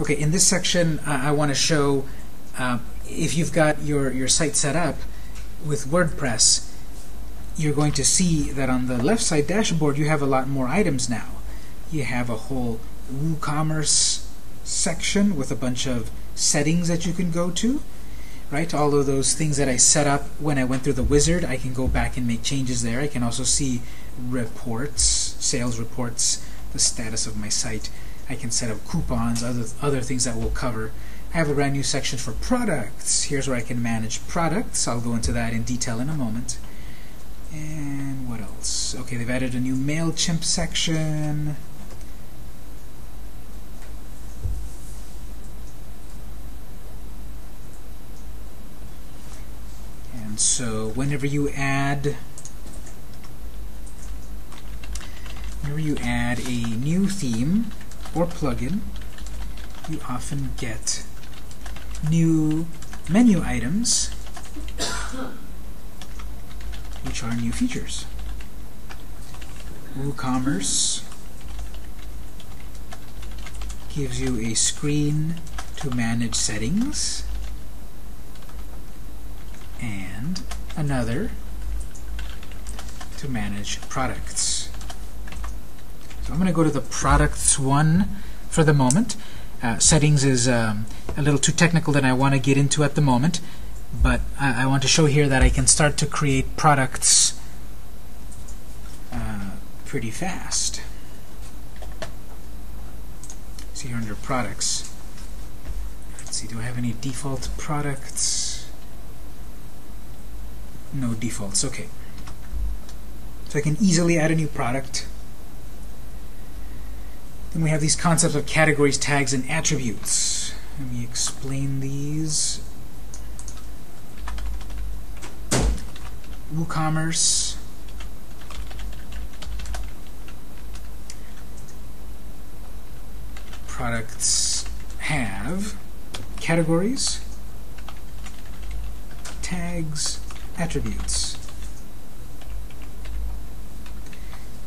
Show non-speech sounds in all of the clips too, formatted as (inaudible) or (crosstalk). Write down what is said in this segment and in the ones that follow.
Okay, in this section, I, I want to show uh, if you've got your, your site set up with WordPress, you're going to see that on the left side dashboard you have a lot more items now. You have a whole WooCommerce section with a bunch of settings that you can go to. Right, all of those things that I set up when I went through the wizard, I can go back and make changes there. I can also see reports, sales reports, the status of my site. I can set up coupons, other other things that we'll cover. I have a brand new section for products. Here's where I can manage products. I'll go into that in detail in a moment. And what else? Okay, they've added a new MailChimp section. And so whenever you add whenever you add a new theme or plugin, you often get new menu items which are new features. WooCommerce gives you a screen to manage settings and another to manage products. So I'm going to go to the products one for the moment. Uh, settings is um, a little too technical than I want to get into at the moment, but I, I, want to show here that I can start to create products uh, pretty fast. See here under products. Let's see, do I have any default products? No defaults, okay. So I can easily add a new product. Then we have these concepts of categories, tags, and attributes. Let me explain these. WooCommerce. Products have categories, tags, attributes.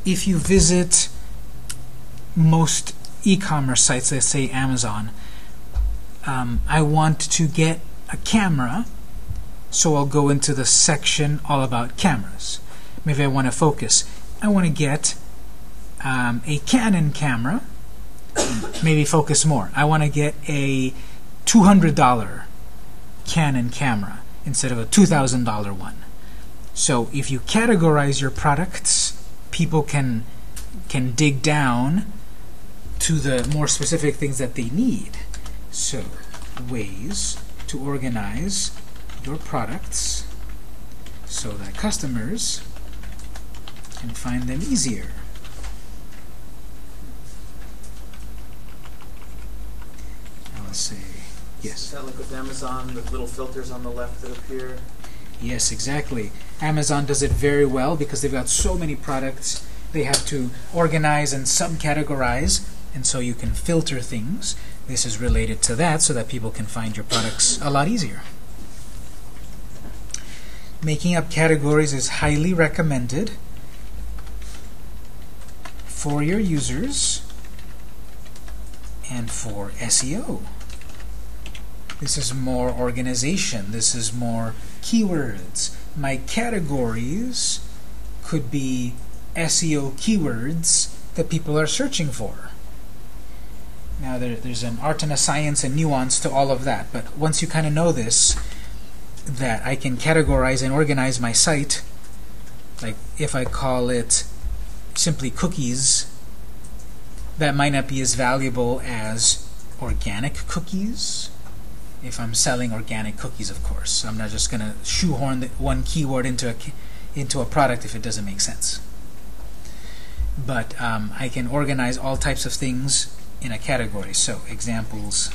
If you visit most e-commerce sites, let's say Amazon, um, I want to get a camera, so I'll go into the section all about cameras. Maybe I want to focus. I want to get um, a Canon camera, (coughs) maybe focus more. I want to get a $200 Canon camera instead of a $2,000 one. So if you categorize your products, people can can dig down to the more specific things that they need. So, ways to organize your products so that customers can find them easier. Now let's say, yes. Is that like with Amazon, the little filters on the left that appear? Yes, exactly. Amazon does it very well because they've got so many products. They have to organize and subcategorize, and so you can filter things. This is related to that so that people can find your products a lot easier. Making up categories is highly recommended for your users and for SEO. This is more organization. This is more keywords. My categories could be SEO keywords that people are searching for. Now there, there's an art and a science and nuance to all of that, but once you kind of know this, that I can categorize and organize my site, like if I call it simply cookies, that might not be as valuable as organic cookies, if I'm selling organic cookies, of course. I'm not just going to shoehorn one keyword into a, into a product if it doesn't make sense. But um, I can organize all types of things in a category. So examples,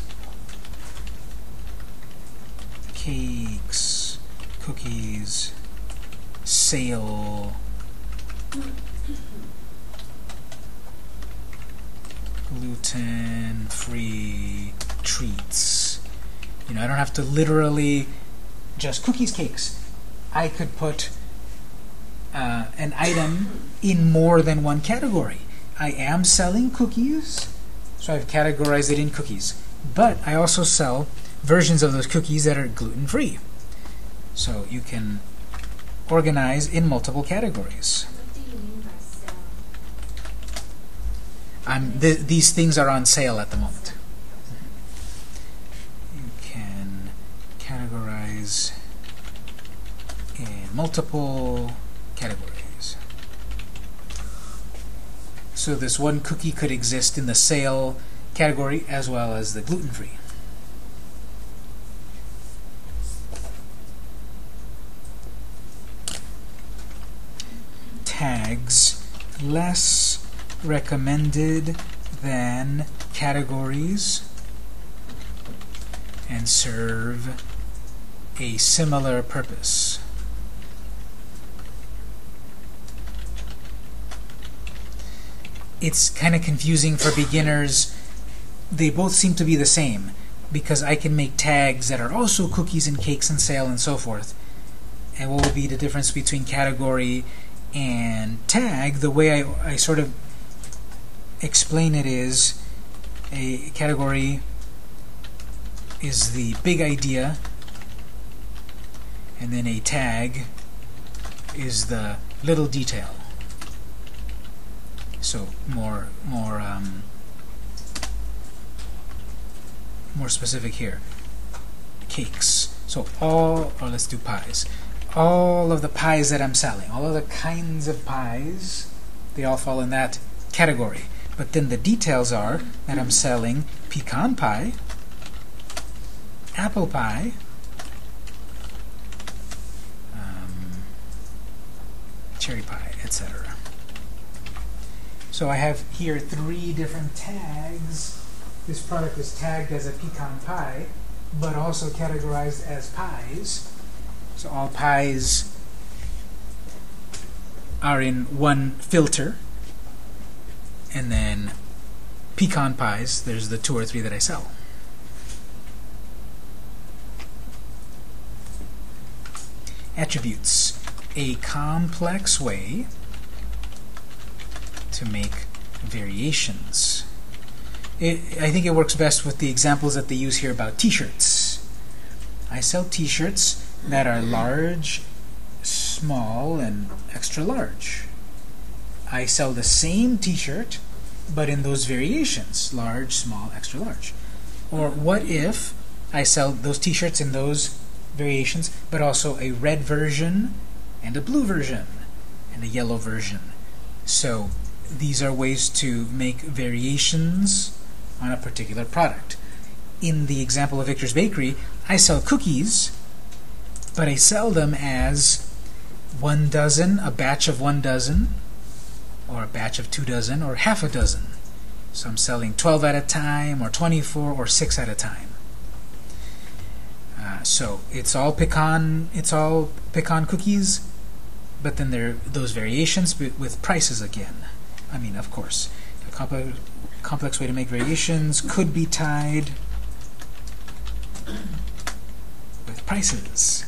cakes, cookies, sale, gluten-free treats. You know, I don't have to literally just cookies, cakes. I could put uh, an item in more than one category. I am selling cookies, so I've categorized it in cookies. But I also sell versions of those cookies that are gluten-free. So you can organize in multiple categories. What do you mean by sell? Um, I'm, th these things are on sale at the moment. You can categorize in multiple categories. So this one cookie could exist in the sale category as well as the gluten-free. Tags less recommended than categories and serve a similar purpose. It's kind of confusing for beginners. They both seem to be the same because I can make tags that are also cookies and cakes and sale and so forth. And what would be the difference between category and tag? The way I, I sort of explain it is a category is the big idea and then a tag is the little detail so more more um, more specific here. Cakes. So all or let's do pies. All of the pies that I'm selling all of the kinds of pies they all fall in that category. But then the details are that I'm selling pecan pie, apple pie, um, cherry pie, etc. So I have here three different tags. This product is tagged as a pecan pie, but also categorized as pies. So all pies are in one filter and then pecan pies, there's the two or three that I sell. Attributes. A complex way to make variations. It, I think it works best with the examples that they use here about t-shirts. I sell t-shirts that are large, small, and extra large. I sell the same t-shirt, but in those variations, large, small, extra large. Or what if I sell those t-shirts in those variations, but also a red version, and a blue version, and a yellow version. So these are ways to make variations on a particular product. In the example of Victor's Bakery, I sell cookies, but I sell them as one dozen, a batch of one dozen, or a batch of two dozen, or half a dozen. So I'm selling 12 at a time, or 24, or 6 at a time. Uh, so it's all pecan, it's all pecan cookies, but then there are those variations with prices again. I mean, of course, a complex, complex way to make variations could be tied with prices.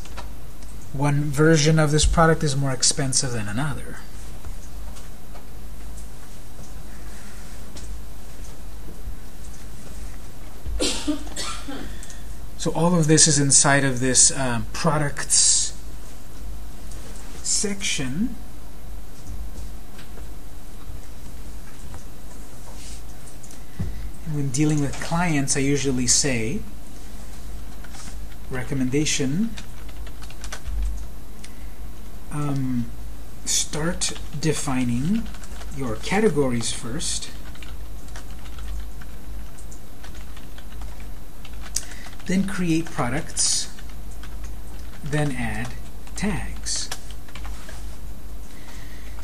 One version of this product is more expensive than another. So all of this is inside of this um, products section. When dealing with clients, I usually say recommendation um, start defining your categories first. Then create products. Then add tags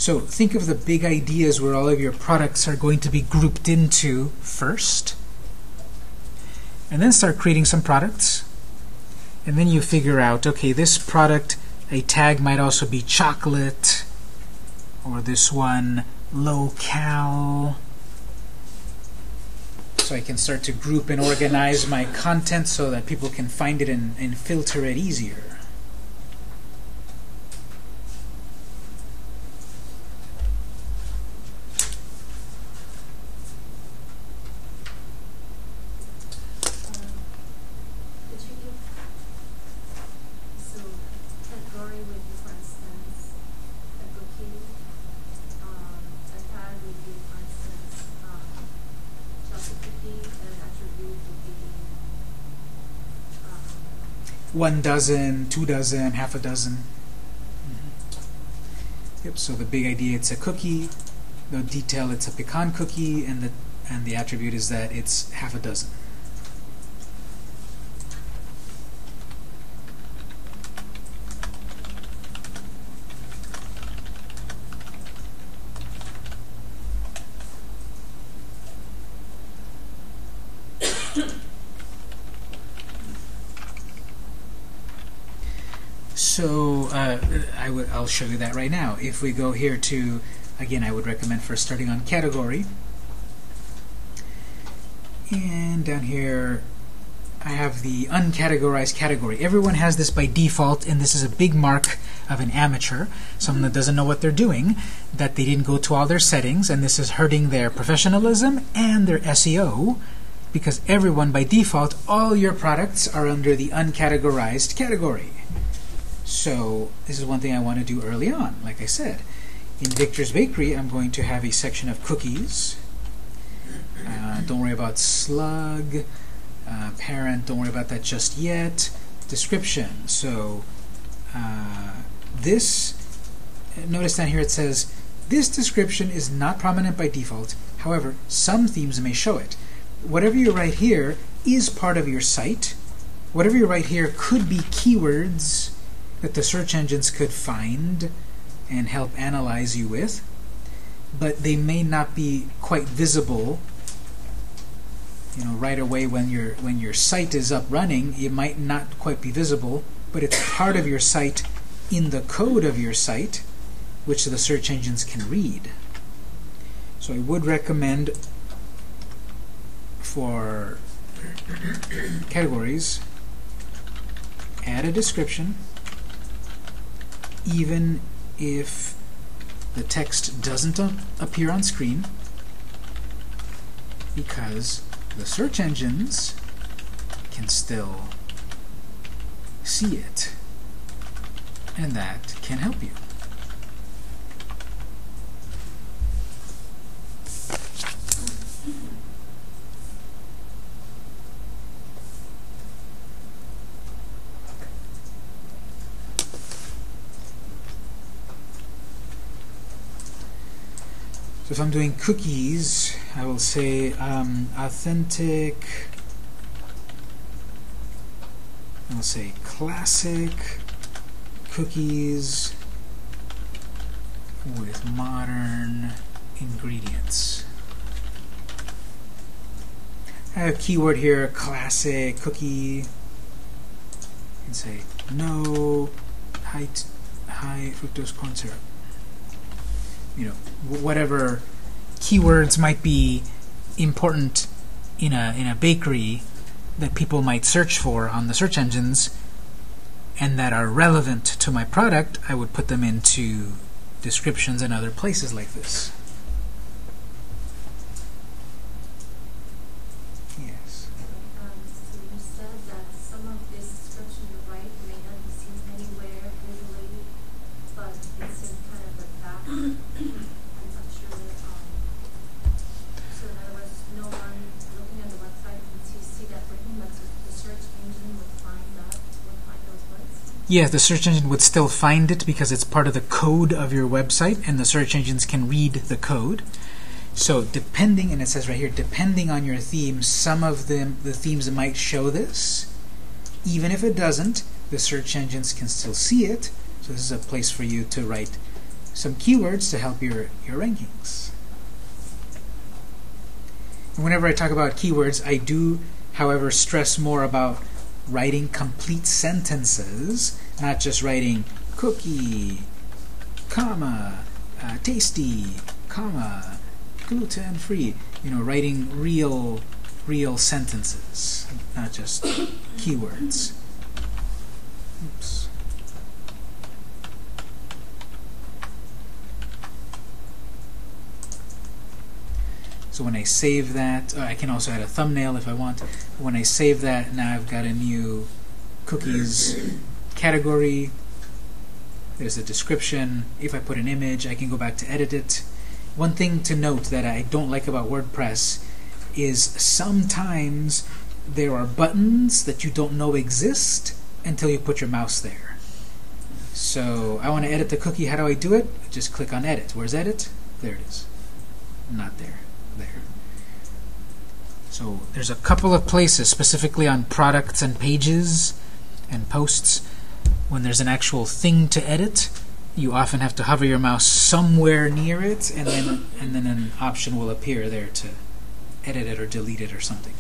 so think of the big ideas where all of your products are going to be grouped into first. And then start creating some products. And then you figure out, okay, this product, a tag might also be chocolate, or this one, low-cal. So I can start to group and organize my content so that people can find it and, and filter it easier. One dozen, two dozen, half a dozen. Mm-hmm. Yep, so the big idea it's a cookie, the detail it's a pecan cookie, and the and the attribute is that it's half a dozen. So uh, I would I'll show you that right now. If we go here to again, I would recommend first starting on category, and down here I have the uncategorized category. Everyone has this by default, and this is a big mark of an amateur, someone that doesn't know what they're doing, that they didn't go to all their settings, and this is hurting their professionalism and their SEO because everyone by default, all your products are under the uncategorized category. So this is one thing I want to do early on. Like I said, in Victor's Bakery, I'm going to have a section of cookies. Uh, don't worry about slug. Uh, parent, don't worry about that just yet. Description. So uh, this, notice down here it says, this description is not prominent by default. However, some themes may show it. Whatever you write here is part of your site. Whatever you write here could be keywords that the search engines could find and help analyze you with, but they may not be quite visible. You know, right away when your when your site is up running, it might not quite be visible, but it's part of your site in the code of your site, which the search engines can read. So I would recommend for categories, add a description, even if the text doesn't appear on screen because the search engines can still see it and that can help you. So if I'm doing cookies, I will say um, authentic, I'll say classic cookies with modern ingredients. I have a keyword here, classic cookie, and say no high, high fructose corn syrup you know whatever keywords might be important in a in a bakery that people might search for on the search engines and that are relevant to my product, I would put them into descriptions and other places like this. Yes, the search engine would still find it because it's part of the code of your website, and the search engines can read the code. So depending, and it says right here, depending on your theme, some of them, the themes might show this. Even if it doesn't, the search engines can still see it. So this is a place for you to write some keywords to help your, your rankings. And whenever I talk about keywords, I do, however, stress more about writing complete sentences, not just writing cookie, comma, uh, tasty, comma, gluten free. You know, writing real, real sentences, not just keywords. Oops. So when I save that, uh, I can also add a thumbnail if I want. When I save that, now I've got a new cookies category. There's a description. If I put an image, I can go back to edit it. One thing to note that I don't like about WordPress is sometimes there are buttons that you don't know exist until you put your mouse there. So I want to edit the cookie. How do I do it? Just click on Edit. Where's Edit? There it is. Not there. There. So there's a couple of places, specifically on products and pages and posts, when there's an actual thing to edit, you often have to hover your mouse somewhere near it, and then and then an option will appear there to edit it or delete it or something.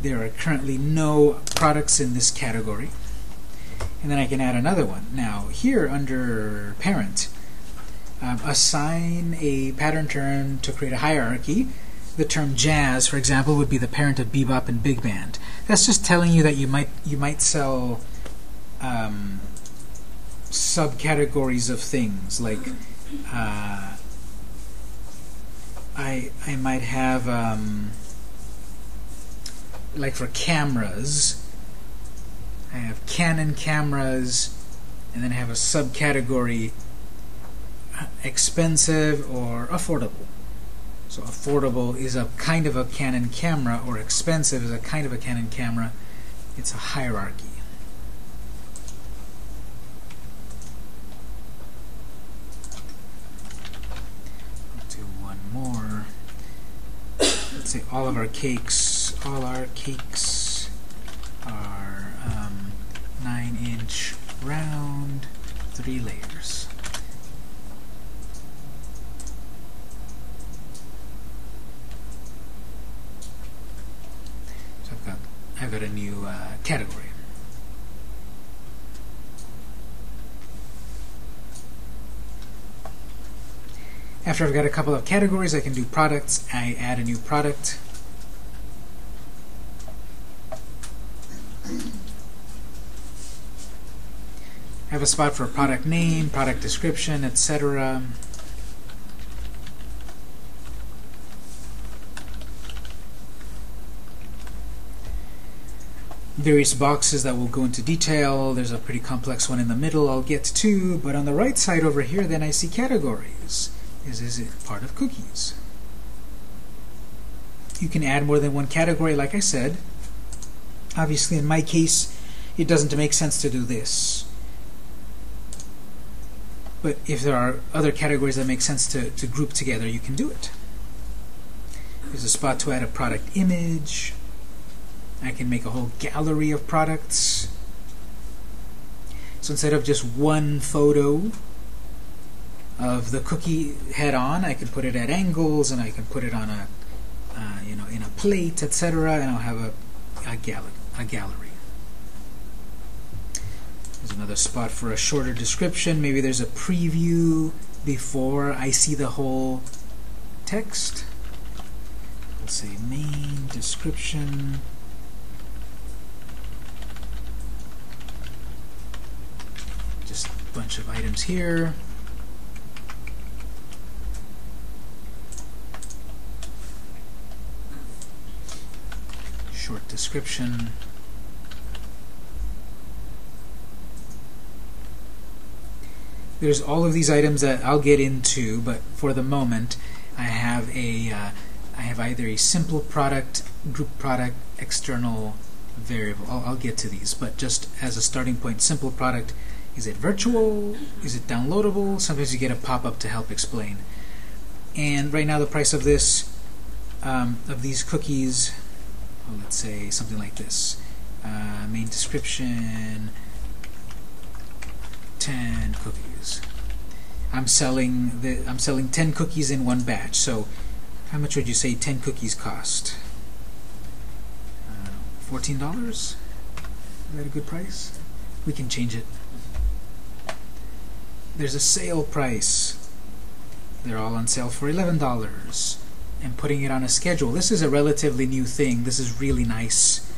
There are currently no products in this category. And then I can add another one. Now, here under Parent, um, assign a pattern term to create a hierarchy. The term jazz, for example, would be the parent of bebop and big band. That's just telling you that you might you might sell um, subcategories of things like uh, I I might have um, like for cameras. I have Canon cameras, and then I have a subcategory expensive or affordable. So affordable is a kind of a Canon camera, or expensive is a kind of a Canon camera. It's a hierarchy. Do one more. Let's say all of our cakes, all our cakes are um, 9 inch round, three layers. So I've got I've got a new uh, category. After I've got a couple of categories, I can do products. I add a new product. I have a spot for a product name, product description, etc. various boxes that will go into detail. There's a pretty complex one in the middle I'll get to, but on the right side over here then I see categories. Is, is it part of cookies? You can add more than one category like I said. Obviously in my case it doesn't make sense to do this. But if there are other categories that make sense to, to group together, you can do it. There's a spot to add a product image, I can make a whole gallery of products. So instead of just one photo of the cookie head on, I can put it at angles and I can put it on a, uh, you know, in a plate, etc. And I'll have a, a, gal a gallery. There's another spot for a shorter description. Maybe there's a preview before I see the whole text. Let's say main description. just a bunch of items here. Short description. There's all of these items that I'll get into, but for the moment, I have a uh, I have either a simple product, group product, external variable. I'll, I'll get to these, but just as a starting point, simple product, is it virtual? Is it downloadable? Sometimes you get a pop-up to help explain. And right now the price of this, um, of these cookies, well, let's say something like this. Uh, main description, 10 cookies. I'm selling the I'm selling 10 cookies in one batch. So how much would you say 10 cookies cost? Uh, $14? Is that a good price? We can change it there's a sale price. They're all on sale for $11 and putting it on a schedule. This is a relatively new thing. This is really nice.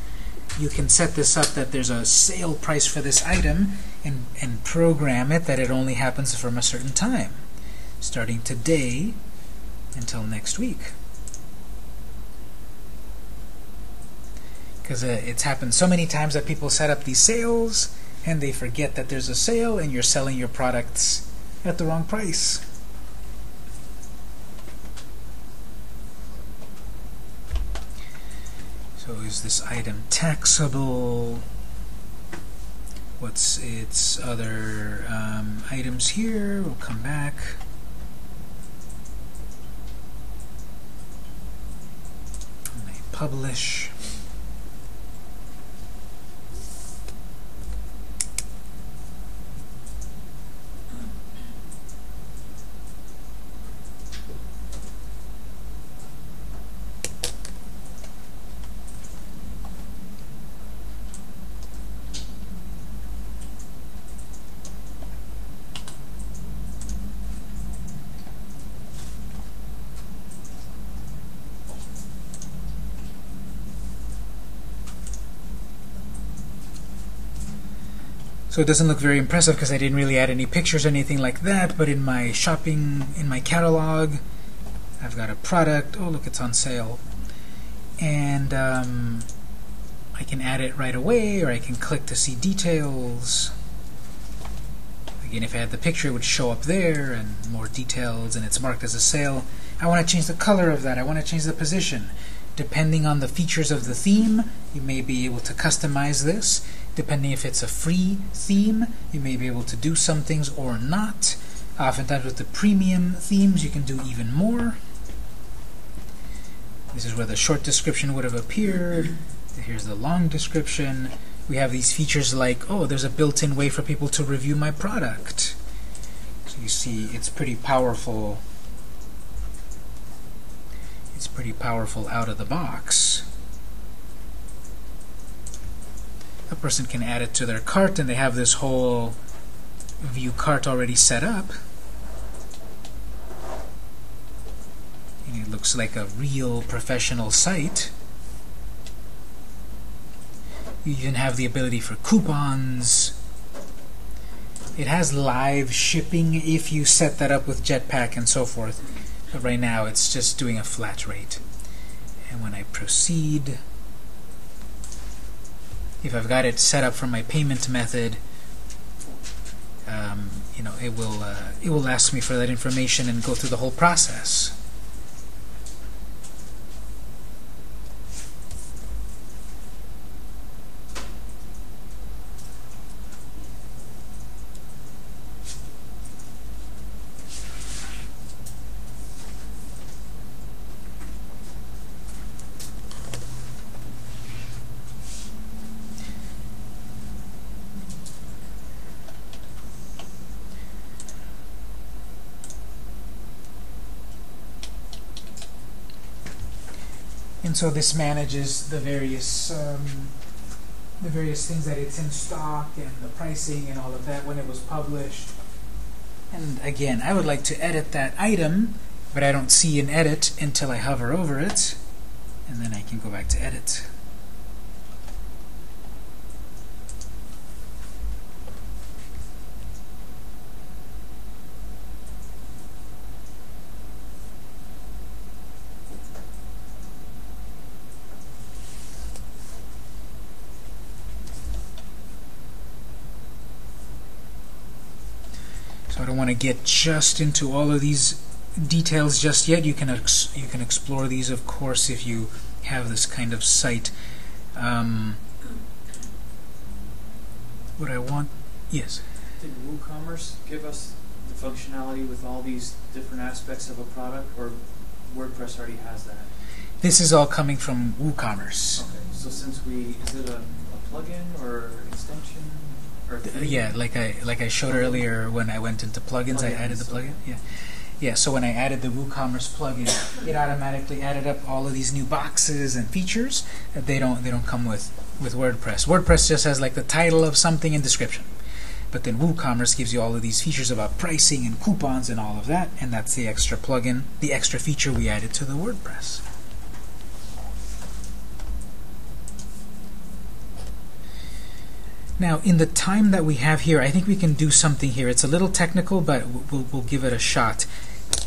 You can set this up that there's a sale price for this item and, and program it that it only happens from a certain time, starting today until next week. Because uh, it's happened so many times that people set up these sales and they forget that there's a sale and you're selling your products at the wrong price. So is this item taxable? What's its other um, items here? We'll come back. Publish. So it doesn't look very impressive because I didn't really add any pictures or anything like that, but in my shopping, in my catalog, I've got a product. Oh, look, it's on sale. And um, I can add it right away, or I can click to see details. Again, if I had the picture, it would show up there, and more details, and it's marked as a sale. I want to change the color of that. I want to change the position. Depending on the features of the theme, you may be able to customize this. Depending if it's a free theme, you may be able to do some things or not. Oftentimes with the premium themes, you can do even more. This is where the short description would have appeared. Here's the long description. We have these features like, oh, there's a built-in way for people to review my product. So you see, it's pretty powerful. It's pretty powerful out of the box. A person can add it to their cart and they have this whole view cart already set up. And it looks like a real professional site. You even have the ability for coupons. It has live shipping if you set that up with Jetpack and so forth. But right now it's just doing a flat rate. And when I proceed, if I've got it set up for my payment method, um, you know, it will uh, it will ask me for that information and go through the whole process. And so this manages the various um, the various things that it's in stock and the pricing and all of that when it was published. And again, I would like to edit that item, but I don't see an edit until I hover over it, and then I can go back to edit. Want to get just into all of these details just yet. You can you can explore these, of course, if you have this kind of site. Um, what I want, yes. Did WooCommerce give us the functionality with all these different aspects of a product, or WordPress already has that? This is all coming from WooCommerce. Okay, so since we, is it a, a plugin or extension? Or yeah, like I like I showed earlier when I went into plugins, I added the plugin. Yeah, yeah. So when I added the WooCommerce plugin, it automatically added up all of these new boxes and features that they don't they don't come with with WordPress. WordPress just has like the title of something and description, but then WooCommerce gives you all of these features about pricing and coupons and all of that, and that's the extra plugin, the extra feature we added to the WordPress. Now, in the time that we have here, I think we can do something here. It's a little technical, but we'll, we'll give it a shot.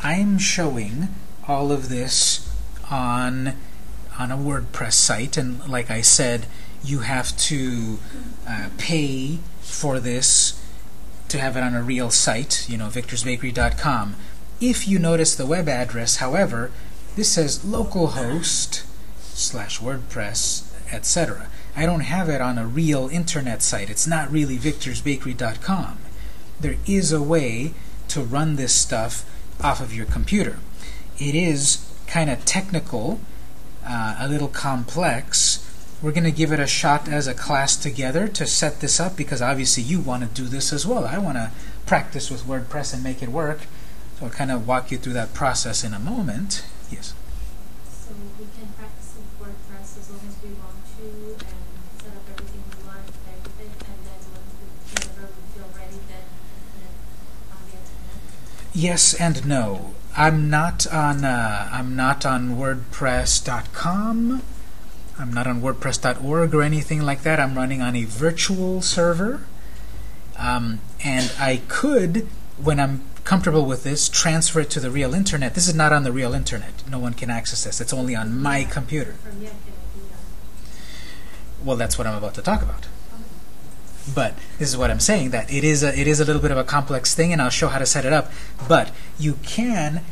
I'm showing all of this on on a WordPress site, and like I said, you have to uh, pay for this to have it on a real site, you know, victorsbakery.com. If you notice the web address, however, this says localhost slash WordPress etc. I don't have it on a real internet site. It's not really victorsbakery.com. There is a way to run this stuff off of your computer. It is kind of technical, uh, a little complex. We're going to give it a shot as a class together to set this up because obviously you want to do this as well. I want to practice with WordPress and make it work. So I'll kind of walk you through that process in a moment. Yes. So we can practice with WordPress as long as we want to and set up everything we want and play with it, and then when we, whenever we feel ready, then put it on the internet. Yes and no. I'm not on uh, I'm not on WordPress.com. I'm not on WordPress.org or anything like that. I'm running on a virtual server, um, and I could, when I'm comfortable with this, transfer it to the real internet. This is not on the real internet. No one can access this. It's only on my computer. From yet, can I do that? Well, that's what I'm about to talk about. But this is what I'm saying that it is a, it is a little bit of a complex thing, and I'll show how to set it up. But you can,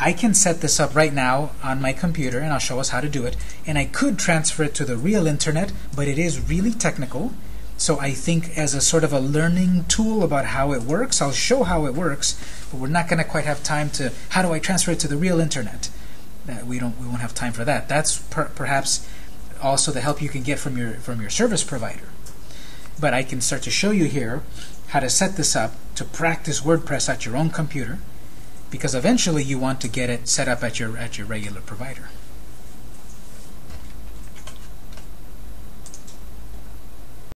I can set this up right now on my computer, and I'll show us how to do it. And I could transfer it to the real internet, but it is really technical. So I think as a sort of a learning tool about how it works, I'll show how it works, but we're not going to quite have time to. How do I transfer it to the real internet? That we don't. We won't have time for that. That's per, perhaps also the help you can get from your from your service provider but I can start to show you here how to set this up to practice WordPress at your own computer because eventually you want to get it set up at your at your regular provider.